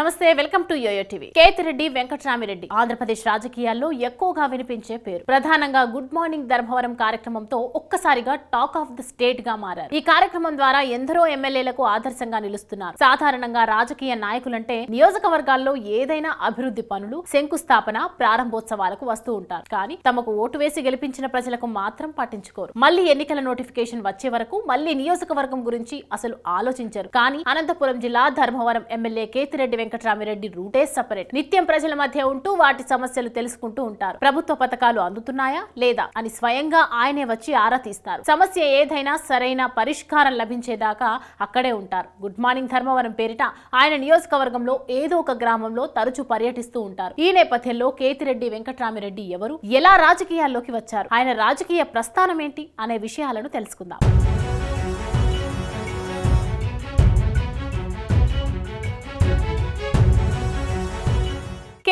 నమస్తే welcome to YOYO TV. Kethireddy Venkatarami Reddy. Andhra Pradesh రాజకీయాల్లో ఎక్కువగా వినిపించే పేరు. ప్రధానంగా గుడ్ మార్నింగ్ ధర్మవరం కార్యక్రమంతో ఒక్కసారిగా టాక్ ఆఫ్ ది స్టేట్గా మారారు. ఈ కార్యక్రమం ద్వారా ఎందరో ఎమ్మెల్యేలకు ఆదర్శంగా నిలుస్తున్నారు. సాధారణంగా రాజకీయ నాయకులంటే నియోజకవర్గాల్లో ఏదైనా అభివృద్ధి పనులు శంకుస్థాపన ప్రారంభోత్సవాలకు వస్తూ ఉంటారు. కానీ తమకు ఓటు వేసి గెలిపించిన ప్రజలకు మాత్రం పట్టించుకోరు. మళ్ళీ ఎన్నికల నోటిఫికేషన్ వచ్చే వరకు మళ్ళీ నియోజకవర్గం గురించి అసలు ఆలోచించరు. కానీ అనంతపురం జిల్లా ధర్మవరం ఎమ్మెల్యే కేతిరెడ్డి వెంకటరామిరెడ్డి రూటే సపరేట్. నిత్యం ప్రజల మధ్య ఉంటూ వాటి సమస్యలు తెలుసుకుంటూ ఉంటారు. ప్రభుత్వ పథకాలు అందుతున్నాయా లేదా అని స్వయంగా ఆయనే వచ్చి ఆరా తీస్తారు. సమస్య ఏదైనా సరైన పరిష్కారం లభించేదాకా అక్కడే ఉంటారు. గుడ్ మార్నింగ్ ధర్మవరం పేరిట ఆయన నియోజకవర్గంలో ఏదో ఒక గ్రామంలో తరచూ పర్యటిస్తూ ఉంటారు. ఈ నేపథ్యంలో కేతిరెడ్డి వెంకటరామిరెడ్డి ఎవరు? ఎలా రాజకీయాల్లోకి వచ్చారు? ఆయన రాజకీయ ప్రస్థానం ఏంటి? అనే విషయాలను తెలుసుకుందాం.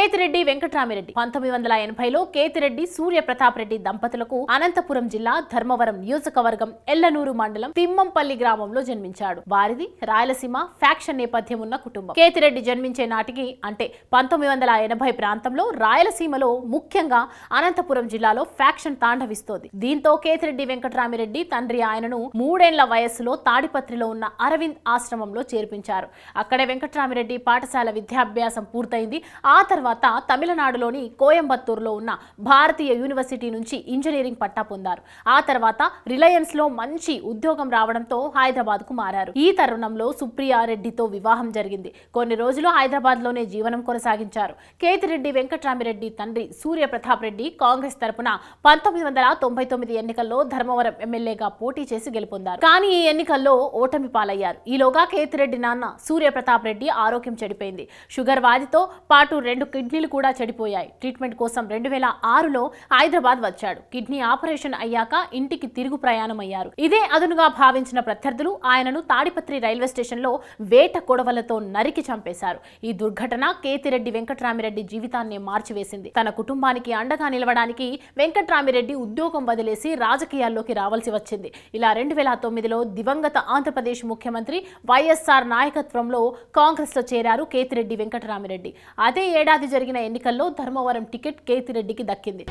కేతిరెడ్డి వెంకటరామిరెడ్డి. పంతొమ్మిది వందల ఎనభైలో కేతిరెడ్డి సూర్య ప్రతాప్ రెడ్డి దంపతులకు అనంతపురం జిల్లా ధర్మవరం నియోజకవర్గం ఎల్లనూరు మండలం తిమ్మంపల్లి గ్రామంలో జన్మించాడు. వారిది రాయలసీమ ఫ్యాక్షన్ నేపథ్యం ఉన్న కుటుంబం. కేతిరెడ్డి జన్మించే నాటికి అంటే పంతొమ్మిది వందల ఎనభై ప్రాంతంలో రాయలసీమలో ముఖ్యంగా అనంతపురం జిల్లాలో ఫ్యాక్షన్ తాండవిస్తోంది. దీంతో కేతిరెడ్డి వెంకటరామిరెడ్డి తండ్రి ఆయనను మూడేండ్ల వయస్సులో తాడిపత్రిలో ఉన్న అరవింద్ ఆశ్రమంలో చేర్పించారు. అక్కడే వెంకటరామిరెడ్డి పాఠశాల విద్యాభ్యాసం పూర్తయింది. ఆ తర్వాత తమిళనాడులోని కోయంబత్తూరులో ఉన్న భారతీయ యూనివర్సిటీ నుంచి ఇంజనీరింగ్ పట్టా పొందారు. ఆ తర్వాత రిలయన్స్లో మంచి ఉద్యోగం రావడంతో హైదరాబాద్కు మారారు. ఈ తరుణంలో సుప్రియా రెడ్డితో వివాహం జరిగింది. కొన్ని రోజులు హైదరాబాద్లోనే జీవనం కొనసాగించారు. కేతిరెడ్డి వెంకటరామిరెడ్డి తండ్రి సూర్య ప్రతాప్ రెడ్డి కాంగ్రెస్ తరపున పంతొమ్మిది వందల తొంభై తొమ్మిది ఎన్నికల్లో ధర్మవరం ఎమ్మెల్యేగా పోటీ చేసి గెలుపొందారు. కానీ ఈ ఎన్నికల్లో ఓటమి పాలయ్యారు. ఈలోగా కేతిరెడ్డి నాన్న సూర్య ప్రతాప్ రెడ్డి ఆరోగ్యం చెడిపోయింది. షుగర్ వ్యాధితో పాటు రెండు కిడ్నీలు కూడా చెడిపోయాయి. ట్రీట్మెంట్ కోసం రెండు వేల ఆరులో హైదరాబాద్ వచ్చాడు. కిడ్నీ ఆపరేషన్ అయ్యాక ఇంటికి తిరుగు ప్రయాణం అయ్యారు ఇదే అదునుగా భావించిన ప్రత్యర్థులు ఆయనను తాడిపత్రి రైల్వే స్టేషన్లో వేట కొడవలతో నరికి చంపేశారు. ఈ దుర్ఘటన కేతిరెడ్డి వెంకటరామిరెడ్డి జీవితాన్ని మార్చివేసింది. తన కుటుంబానికి అండగా నిలవడానికి వెంకటరామిరెడ్డి ఉద్యోగం వదిలేసి రాజకీయాల్లోకి రావాల్సి వచ్చింది. ఇలా రెండు వేల తొమ్మిదిలో దివంగత ఆంధ్రప్రదేశ్ ముఖ్యమంత్రి వైఎస్ఆర్ నాయకత్వంలో కాంగ్రెస్లో చేరారు కేతిరెడ్డి వెంకటరామిరెడ్డి. అదే ఏడాది జరిగిన ఎన్నికల్లో ధర్మవరం టికెట్ కేతిరెడ్డికి దక్కింది.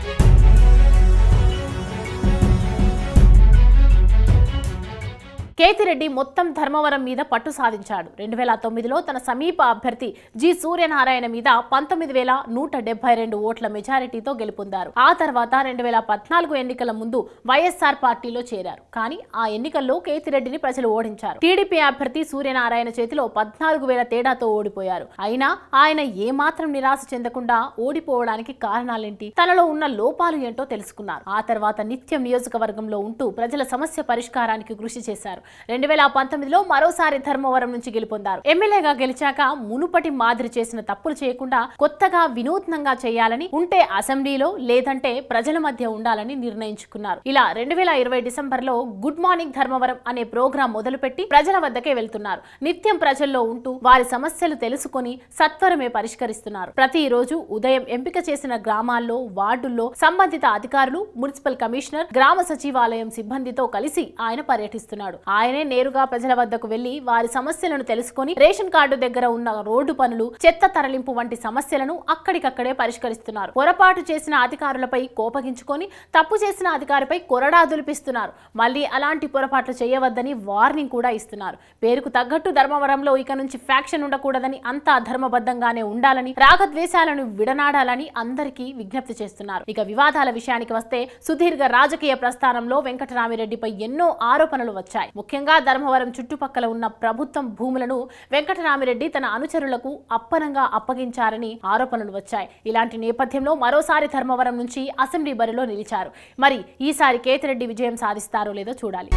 కేతిరెడ్డి మొత్తం ధర్మవరం మీద పట్టు సాధించాడు. రెండు వేల తొమ్మిదిలో తన సమీప అభ్యర్థి జి సూర్యనారాయణ మీద పంతొమ్మిది వేల నూట డెబ్బై రెండు ఓట్ల మెజారిటీతో గెలుపొందారు. ఆ తర్వాత రెండు వేల పద్నాలుగు ఎన్నికల ముందు వైఎస్ఆర్ పార్టీలో చేరారు. కానీ ఆ ఎన్నికల్లో కేతిరెడ్డిని ప్రజలు ఓడించారు. టీడీపీ అభ్యర్థి సూర్యనారాయణ చేతిలో పద్నాలుగు వేల తేడాతో ఓడిపోయారు. అయినా ఆయన ఏమాత్రం నిరాశ చెందకుండా ఓడిపోవడానికి కారణాలేంటి? తనలో ఉన్న లోపాలు ఏంటో తెలుసుకున్నారు. ఆ తర్వాత నిత్యం నియోజకవర్గంలో ఉంటూ ప్రజల సమస్య పరిష్కారానికి కృషి చేశారు. రెండు వేల పంతొమ్మిదిలో మరోసారి ధర్మవరం నుంచి గెలుపొందారు. ఎమ్మెల్యేగా గెలిచాక మునుపటి మాదిరి చేసిన తప్పులు చేయకుండా కొత్తగా వినూత్నంగా చేయాలని ఉంటే అసెంబ్లీలో లేదంటే ప్రజల మధ్య ఉండాలని నిర్ణయించుకున్నారు. ఇలా రెండు వేల ఇరవై డిసెంబర్లో గుడ్ మార్నింగ్ ధర్మవరం అనే ప్రోగ్రాం మొదలుపెట్టి ప్రజల వద్దకే వెళ్తున్నారు. నిత్యం ప్రజల్లో ఉంటూ వారి సమస్యలు తెలుసుకొని సత్వరమే పరిష్కరిస్తున్నారు. ప్రతిరోజు ఉదయం ఎంపిక చేసిన గ్రామాల్లో వార్డుల్లో సంబంధిత అధికారులు మున్సిపల్ కమిషనర్ గ్రామ సచివాలయం సిబ్బందితో కలిసి ఆయన పర్యటిస్తున్నాడు. ఆయనే నేరుగా ప్రజల వద్దకు వెళ్ళి వారి సమస్యలను తెలుసుకొని రేషన్ కార్డు దగ్గర ఉన్న రోడ్డు పనులు చెత్త తరలింపు వంటి సమస్యలను అక్కడికక్కడే పరిష్కరిస్తున్నారు. పొరపాటు చేసిన అధికారులపై కోపగించుకొని తప్పు చేసిన అధికారిపై కొరడా దులిపిస్తున్నారు. మళ్ళీ అలాంటి పొరపాట్లు చేయవద్దని వార్నింగ్ కూడా ఇస్తున్నారు. పేరుకు తగ్గట్టు ధర్మవరంలో ఇక నుంచి ఫ్యాక్షన్ ఉండకూడదని అంతా ధర్మబద్ధంగానే ఉండాలని రాగద్వేషాలను విడనాడాలని అందరికీ విజ్ఞప్తి చేస్తున్నారు. ఇక వివాదాల విషయానికి వస్తే సుదీర్ఘ రాజకీయ ప్రస్థానంలో వెంకటరామిరెడ్డిపై ఎన్నో ఆరోపణలు వచ్చాయి. ముఖ్యంగా ధర్మవరం చుట్టుపక్కల ఉన్న ప్రభుత్వం భూములను వెంకటరామిరెడ్డి తన అనుచరులకు అప్పనంగా అప్పగించారని ఆరోపణలు వచ్చాయి. ఇలాంటి నేపథ్యంలో మరోసారి ధర్మవరం నుంచి అసెంబ్లీ బరిలో నిలిచారు. మరి ఈసారి కేతిరెడ్డి విజయం సాధిస్తారో లేదో చూడాలి.